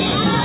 Yeah.